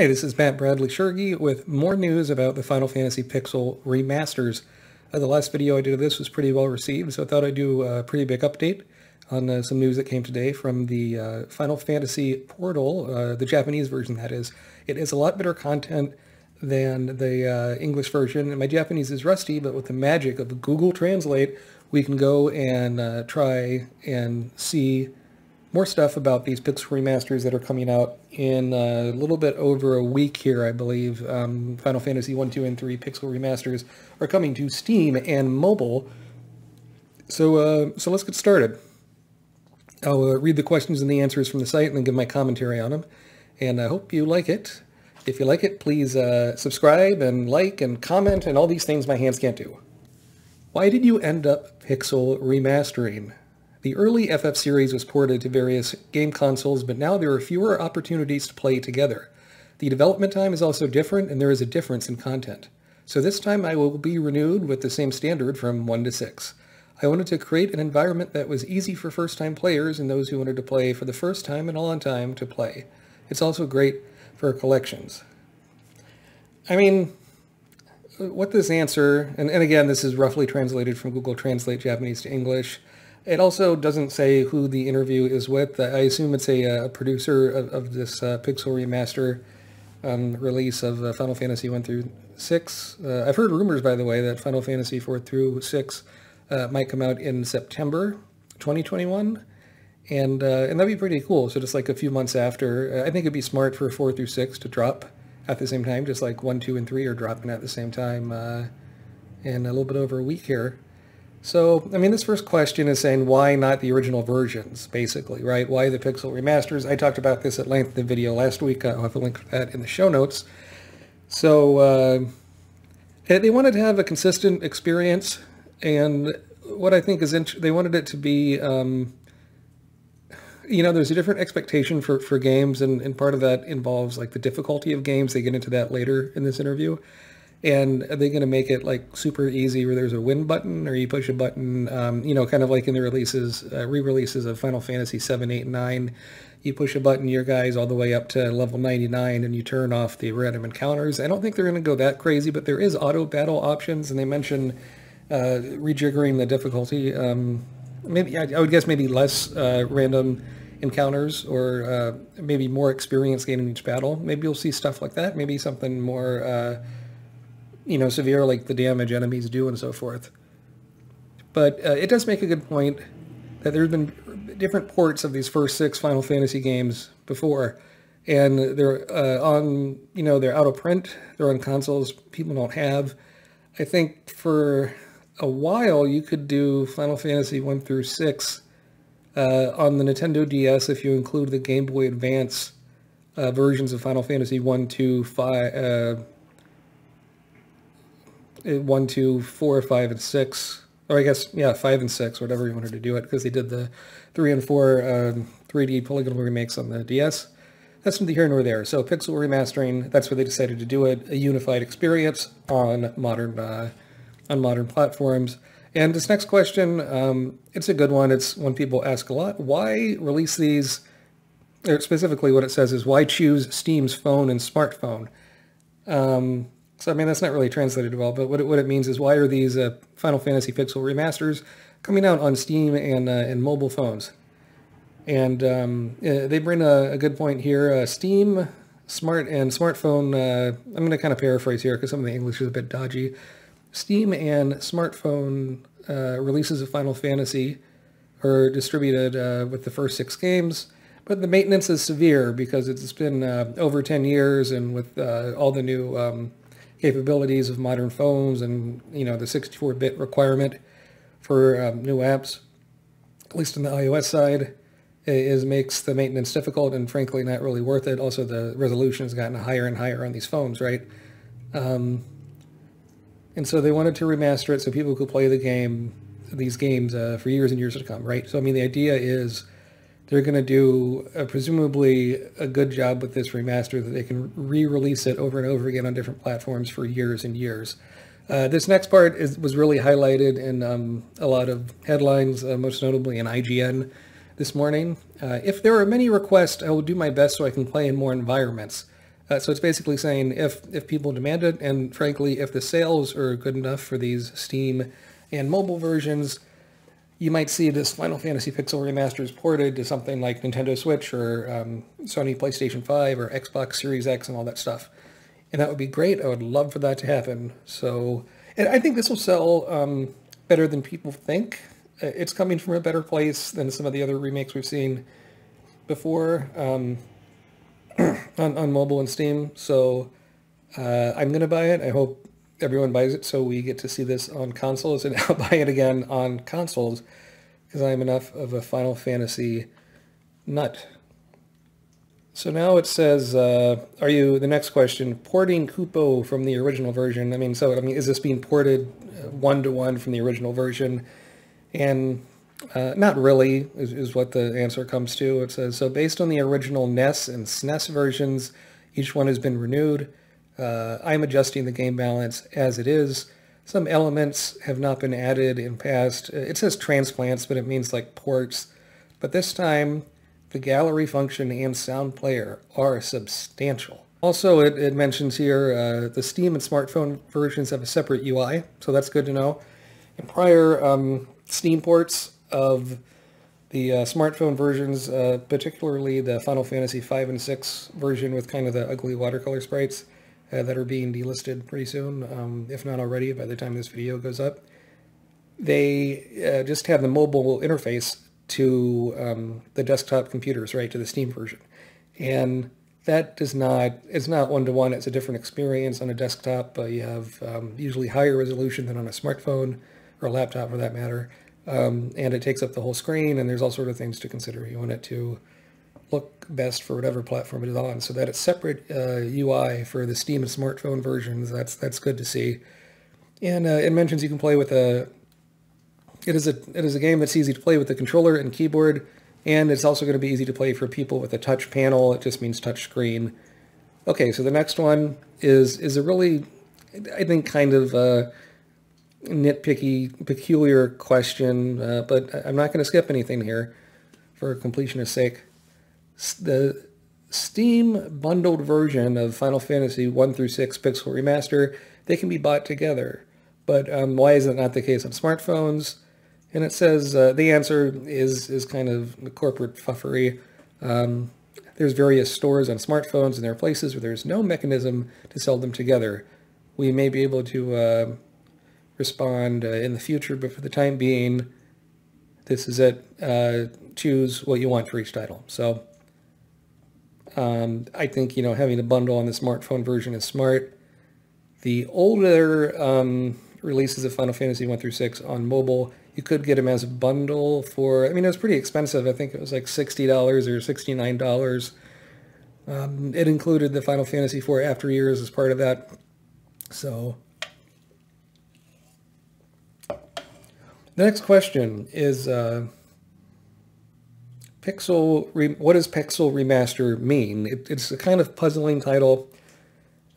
Hi, this is Matt Bradley Tschirgi with more news about the Final Fantasy Pixel remasters. Uh, the last video I did of this was pretty well received, so I thought I'd do a pretty big update on uh, some news that came today from the uh, Final Fantasy Portal, uh, the Japanese version that is. It is a lot better content than the uh, English version, and my Japanese is rusty, but with the magic of Google Translate, we can go and uh, try and see more stuff about these Pixel remasters that are coming out in a little bit over a week here, I believe. Um, Final Fantasy 1, 2, and 3 Pixel remasters are coming to Steam and mobile. So, uh, so let's get started. I'll uh, read the questions and the answers from the site and then give my commentary on them. And I hope you like it. If you like it, please uh, subscribe and like and comment and all these things my hands can't do. Why did you end up Pixel remastering? The early FF series was ported to various game consoles, but now there are fewer opportunities to play together. The development time is also different, and there is a difference in content. So this time I will be renewed with the same standard from 1 to 6. I wanted to create an environment that was easy for first-time players and those who wanted to play for the first time and all on time to play. It's also great for collections. I mean, what this answer, and, and again, this is roughly translated from Google Translate Japanese to English, it also doesn't say who the interview is with. I assume it's a, a producer of, of this uh, Pixel remaster um, release of uh, Final Fantasy 1 through 6. Uh, I've heard rumors, by the way, that Final Fantasy 4 through 6 uh, might come out in September 2021. And, uh, and that'd be pretty cool. So just like a few months after, uh, I think it'd be smart for 4 through 6 to drop at the same time, just like 1, 2, and 3 are dropping at the same time in a little bit over a week here. So, I mean, this first question is saying why not the original versions, basically, right? Why the Pixel remasters? I talked about this at length in the video last week. I'll have a link to that in the show notes. So, uh, they wanted to have a consistent experience, and what I think is they wanted it to be, um, you know, there's a different expectation for, for games, and, and part of that involves like the difficulty of games. They get into that later in this interview. And are they going to make it like super easy where there's a win button or you push a button, um, you know, kind of like in the releases, uh, re-releases of Final Fantasy 7, 8, 9, you push a button, your guy's all the way up to level 99 and you turn off the random encounters. I don't think they're going to go that crazy, but there is auto battle options and they mention uh, rejiggering the difficulty. Um, maybe I, I, would guess maybe less uh, random encounters or uh, maybe more experience gained in each battle. Maybe you'll see stuff like that. Maybe something more uh, you know, severe like the damage enemies do and so forth. But uh, it does make a good point that there's been different ports of these first six Final Fantasy games before, and they're uh, on, you know, they're out of print, they're on consoles people don't have. I think for a while you could do Final Fantasy 1 through 6 uh, on the Nintendo DS if you include the Game Boy Advance uh, versions of Final Fantasy 1, 2, 5, one, two, four, five, and six. Or I guess, yeah, five and six, whatever you wanted to do it, because they did the three and four um, 3D polygonal remakes on the DS. That's neither here nor there. So pixel remastering, that's where they decided to do it, a unified experience on modern uh, on modern platforms. And this next question, um, it's a good one. It's one people ask a lot. Why release these, or specifically what it says is why choose Steam's phone and smartphone? Um, so, I mean, that's not really translated well, but what it, what it means is why are these uh, Final Fantasy Pixel remasters coming out on Steam and, uh, and mobile phones? And um, they bring a, a, good point here. Uh, Steam, smart, and smartphone, uh, I'm going to kind of paraphrase here because some of the English is a bit dodgy. Steam and smartphone uh, releases of Final Fantasy are distributed uh, with the first six games, but the maintenance is severe because it's been over 10 years and with all the new um, capabilities of modern phones and you know the 64-bit requirement for um, new apps, at least on the iOS side, is makes the maintenance difficult and frankly not really worth it. Also, the resolution has gotten higher and higher on these phones, right? Um, and so they wanted to remaster it so people could play the game, these games, uh, for years and years to come, right? So I mean, the idea is they're going to do a, presumably a good job with this remaster that they can re-release it over and over again on different platforms for years and years. Uh, this next part is, was really highlighted in um, a lot of headlines, uh, most notably in IGN. this morning. Uh, if there are many requests, I will do my best so I can play in more environments. Uh, so it's basically saying if, if people demand it, and frankly, if the sales are good enough for these Steam and mobile versions, you might see this Final Fantasy Pixel Remasters ported to something like Nintendo Switch or um, Sony PlayStation 5 or Xbox Series X and all that stuff. And that would be great. I would love for that to happen. So, and I think this will sell um, better than people think. Uh, it's coming from a better place than some of the other remakes we've seen before um, on, on mobile and Steam. So uh, I'm going to buy it. I hope everyone buys it so we get to see this on consoles and I'll buy it again on consoles because I'm enough of a Final Fantasy nut. So now it says, uh, are you, the next question, porting Kupo from the original version? I mean, so, I mean, is this being ported one-to-one -one from the original version? And uh, not really, is, is what the answer comes to. It says, so based on the original NES and SNES versions, each one has been renewed. Uh, I'm adjusting the game balance as it is. Some elements have not been added in past. It says transplants, but it means like ports. But this time, the gallery function and sound player are substantial. Also, it, it mentions here uh, the Steam and smartphone versions have a separate UI, so that's good to know. In prior um, Steam ports of the uh, smartphone versions, uh, particularly the Final Fantasy V and VI version with kind of the ugly watercolor sprites, uh, that are being delisted pretty soon, um, if not already by the time this video goes up. They uh, just have the mobile interface to um, the desktop computers, right, to the Steam version. And that does not, it's not one-to-one, it's a different experience on a desktop. Uh, you have um, usually higher resolution than on a smartphone or a laptop for that matter. Um, and it takes up the whole screen and there's all sort of things to consider. You want it to look best for whatever platform it is on. So that it's separate uh, UI for the Steam and smartphone versions. That's that's good to see. And uh, it mentions you can play with a. It is a it is a game that's easy to play with the controller and keyboard, and it's also going to be easy to play for people with a touch panel. It just means touch screen. Okay, so the next one is is a really, I think, kind of uh, nitpicky, peculiar question, uh, but I'm not going to skip anything here for completionist sake the Steam bundled version of Final Fantasy 1 through 6 Pixel Remaster, they can be bought together. But um, why is it not the case on smartphones? And it says uh, the answer is is kind of corporate fuffery. Um, there's various stores on smartphones and there are places where there's no mechanism to sell them together. We may be able to uh, respond uh, in the future, but for the time being, this is it. Uh, choose what you want for each title. So um, I think, you know, having a bundle on the smartphone version is smart. The older um, releases of Final Fantasy 1 through 6 on mobile, you could get them as a bundle for, I mean, it was pretty expensive. I think it was like $60 or $69. Um, it included the Final Fantasy IV After Years as part of that. So the next question is, uh, Pixel, what does Pixel Remaster mean? It, it's a kind of puzzling title.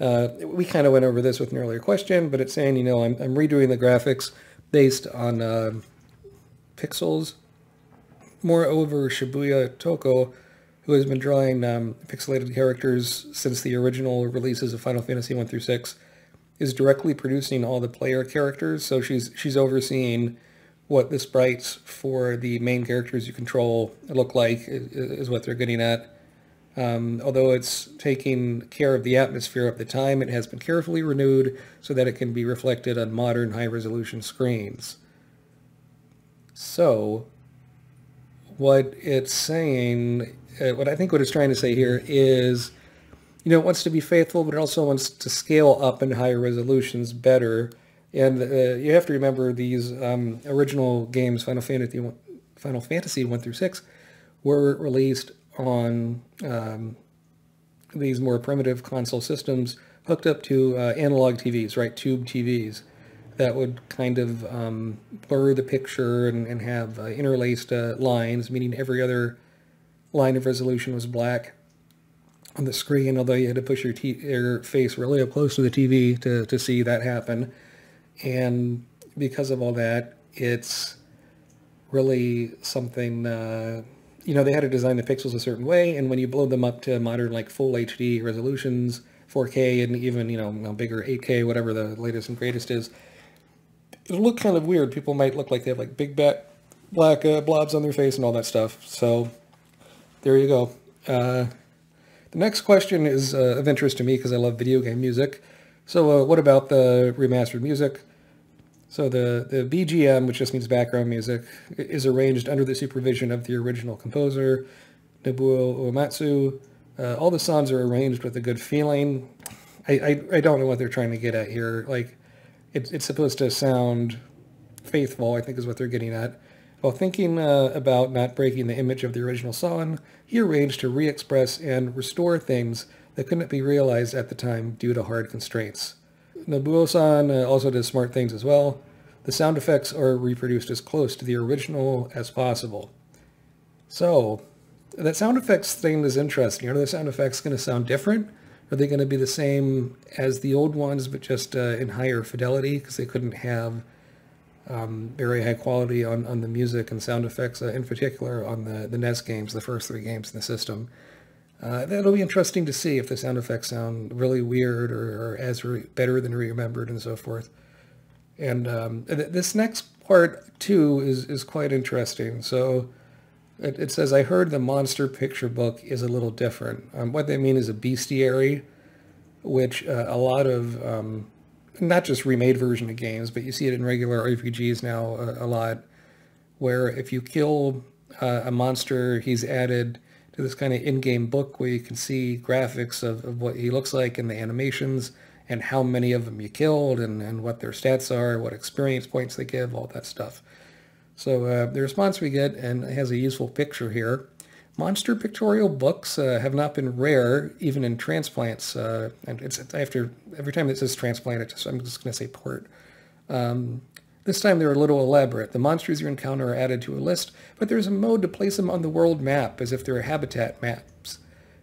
Uh, we kind of went over this with an earlier question, but it's saying, you know, I'm, I'm redoing the graphics based on uh, pixels. Moreover, Shibuya Toko, who has been drawing um, pixelated characters since the original releases of Final Fantasy 1 through 6, is directly producing all the player characters. So she's she's overseeing what the sprites for the main characters you control look like is, what they're getting at. Um, although it's taking care of the atmosphere of the time, it has been carefully renewed so that it can be reflected on modern high-resolution screens. So, what it's saying, uh, what I think what it's trying to say here is, you know, it wants to be faithful, but it also wants to scale up in higher resolutions better and uh, you have to remember these um, original games, Final Fantasy, 1, Final Fantasy 1 through 6, were released on um, these more primitive console systems hooked up to uh, analog TVs, right, tube TVs, that would kind of um, blur the picture and, and have uh, interlaced uh, lines, meaning every other line of resolution was black on the screen, although you had to push your, your face really up close to the TV to, to see that happen. And because of all that, it's really something uh, you know, they had to design the pixels a certain way, and when you blow them up to modern, like, full HD resolutions, 4K, and even, you know, bigger 8K, whatever the latest and greatest is, it'll look kind of weird. People might look like they have, like, big bat, black uh, blobs on their face and all that stuff. So, there you go. Uh, the next question is uh, of interest to me because I love video game music. So uh, what about the remastered music? So the, the BGM, which just means background music, is arranged under the supervision of the original composer, Nobuo Uematsu. Uh, all the songs are arranged with a good feeling. I, I, I, don't know what they're trying to get at here. Like, it, it's supposed to sound faithful, I think is what they're getting at. While thinking uh, about not breaking the image of the original song, he arranged to re-express and restore things that couldn't be realized at the time due to hard constraints. Nobuo-san uh, also did smart things as well. The sound effects are reproduced as close to the original as possible. So, that sound effects thing is interesting. Are the sound effects going to sound different? Are they going to be the same as the old ones, but just uh, in higher fidelity because they couldn't have um, very high quality on, on the music and sound effects, uh, in particular on the, the NES games, the first three games in the system? Uh, that'll be interesting to see if the sound effects sound really weird or, or as re- better than remembered and so forth. And um, th- this next part too is is quite interesting. So it, it, says, "I heard the monster picture book is a little different." Um, what they mean is a bestiary, which uh, a lot of um, not just remade version of games, but you see it in regular RPGs now a, uh, a lot, where if you kill uh, a monster, he's added to this kind of in-game book where you can see graphics of, of what he looks like and the animations and how many of them you killed and, and what their stats are, what experience points they give, all that stuff. So uh, the response we get, and has a useful picture here, monster pictorial books uh, have not been rare, even in transplants. Uh, and it's after every time it says transplant, just, I'm just going to say port. Um, this time they're a little elaborate. The monsters you encounter are added to a list, but there's a mode to place them on the world map as if they're habitat maps.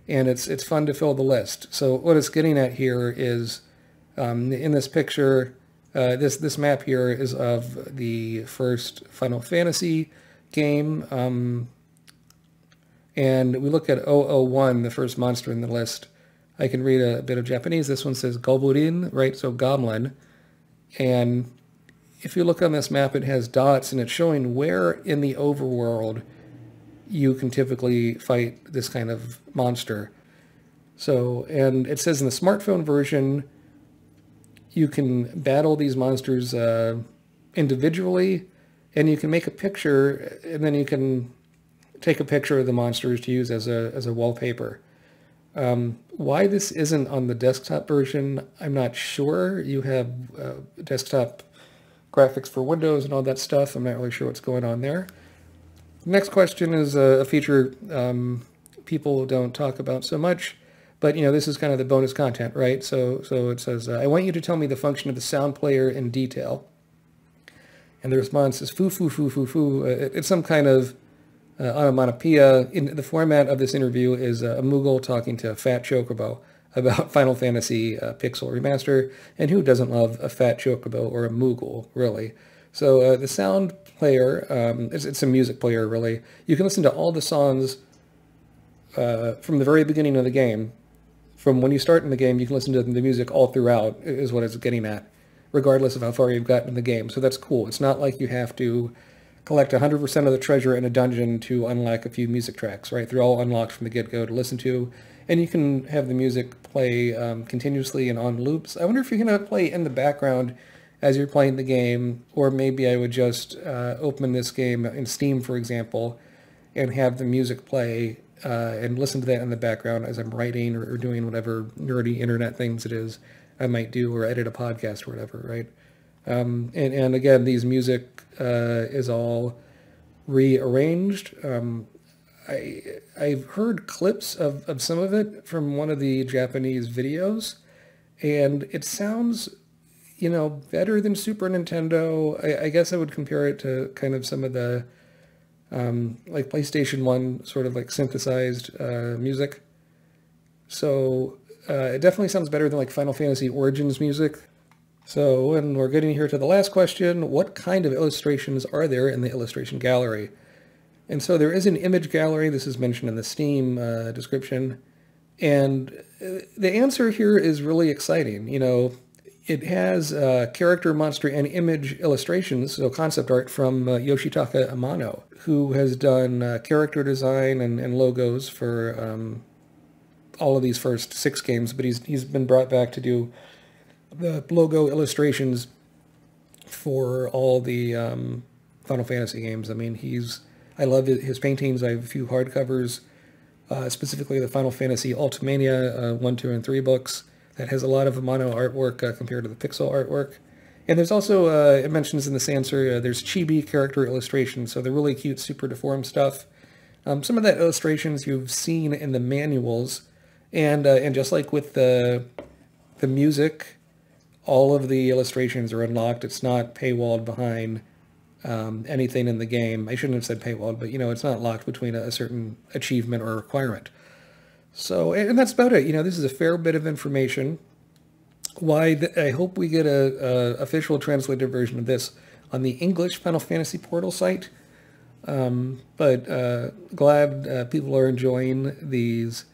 And it's it's fun to fill the list. So what it's getting at here is, um, in this picture, uh, this this map here is of the first Final Fantasy game. Um, and we look at 001, the first monster in the list. I can read a bit of Japanese. This one says Goburin, right? So goblin. And if you look on this map, it has dots and it's showing where in the overworld you can typically fight this kind of monster. So, and it says in the smartphone version, you can battle these monsters uh, individually and you can make a picture and then you can take a picture of the monsters to use as a, as a wallpaper. Um, why this isn't on the desktop version, I'm not sure. You have uh, desktop graphics for Windows and all that stuff. I'm not really sure what's going on there. Next question is a, feature um, people don't talk about so much, but you know this is kind of the bonus content, right? So so it says, uh, I want you to tell me the function of the sound player in detail. And the response is foo foo foo foo foo. Uh, it's some kind of uh, onomatopoeia. In the format of this interview is a Moogle talking to a fat chocobo about Final Fantasy uh, Pixel Remaster, and who doesn't love a fat chocobo or a Moogle, really? So uh, the sound player, um, it's, it's, a music player, really. You can listen to all the songs uh, from the very beginning of the game. From when you start in the game, you can listen to the music all throughout, is what it's getting at, regardless of how far you've gotten in the game. So that's cool. It's not like you have to collect 100% of the treasure in a dungeon to unlock a few music tracks, right? They're all unlocked from the get-go to listen to and you can have the music play um, continuously and on loops. I wonder if you can have it play in the background as you're playing the game, or maybe I would just uh, open this game in Steam, for example, and have the music play uh, and listen to that in the background as I'm writing or, or, doing whatever nerdy internet things it is I might do, or edit a podcast or whatever, right? Um, and, and again, these music uh, is all rearranged. Um, I I've heard clips of, of some of it from one of the Japanese videos, and it sounds, you know, better than Super Nintendo. I, I guess I would compare it to kind of some of the um, like PlayStation One sort of like synthesized uh, music. So uh, it definitely sounds better than like Final Fantasy Origins music. So, and we're getting here to the last question. What kind of illustrations are there in the illustration gallery? And so there is an image gallery. This is mentioned in the Steam uh, description. And uh, the answer here is really exciting. You know, it has uh, character, monster, and image illustrations, so concept art from uh, Yoshitaka Amano, who has done uh, character design and, and logos for um, all of these first six games, but he's he's been brought back to do the logo illustrations for all the um, Final Fantasy games. I mean, he's I love his paintings. I have a few hardcovers, uh, specifically the Final Fantasy Ultimania uh, 1, 2, and 3 books that has a lot of Amano artwork uh, compared to the pixel artwork. And there's also, uh, it mentions in the answer, uh, there's chibi character illustrations, so they're really cute, super deformed stuff. Um, some of that illustrations you've seen in the manuals, and uh, and just like with the the music, all of the illustrations are unlocked. It's not paywalled behind um, anything in the game. I shouldn't have said paywalled, but you know, it's not locked between a, a certain achievement or requirement. So, and that's about it. You know, this is a fair bit of information. Why, th- I hope we get a, a, official translated version of this on the English Final Fantasy portal site. Um, but uh, glad uh, people are enjoying these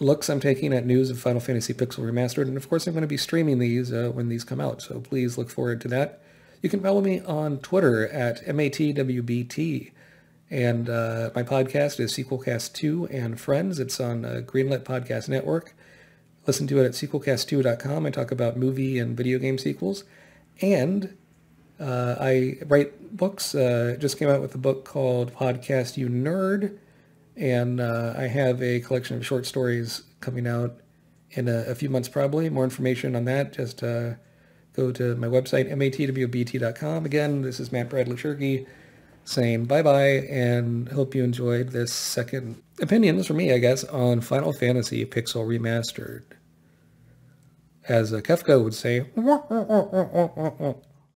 looks I'm taking at news of Final Fantasy Pixel Remastered. And of course, I'm going to be streaming these uh, when these come out. So please look forward to that. You can follow me on Twitter at MATWBT. And uh, my podcast is Sequelcast2 and Friends. It's on uh, Greenlit Podcast Network. Listen to it at sequelcast2.com. I talk about movie and video game sequels. And uh, I write books. Uh, just came out with a book called Podcast You Nerd. And uh, I have a collection of short stories coming out in a, a few months probably. More information on that, just uh, go to my website, matwbt.com. Again, this is Matt Bradley Tschirgi saying bye-bye and hope you enjoyed this second opinions for me, I guess, on Final Fantasy Pixel Remastered. As Kefka would say,